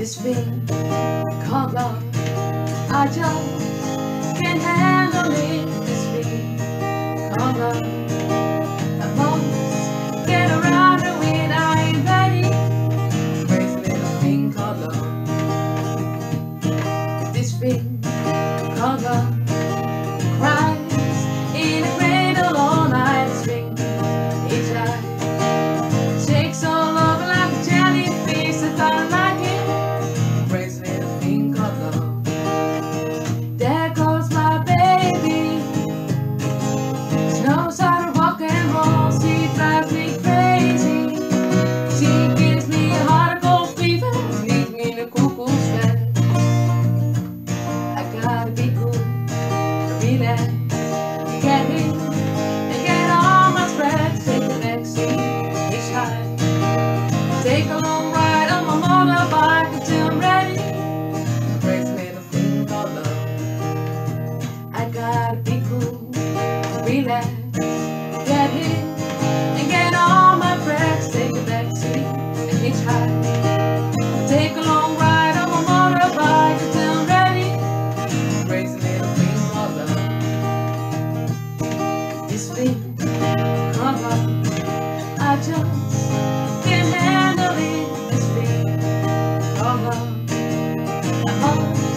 This thing called love, I just can't handle it. This called love, I get around. I ready. Little thing called love. This thing called love relax, get in, and get my. Take. Take a long ride on my motorbike until I'm ready. Thing called love. I gotta be cool, relax, come on. I just can't handle it, this thing. Come on, come on.